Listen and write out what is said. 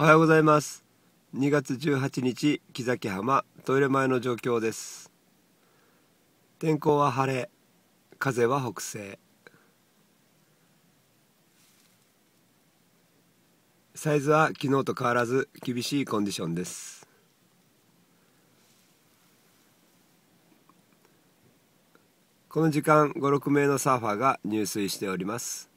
おはようございます。2月18日木崎浜トイレ前の状況です。天候は晴れ風は北西。サイズは昨日と変わらず厳しいコンディションです。この時間56名のサーファーが入水しております。